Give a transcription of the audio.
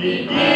Amen.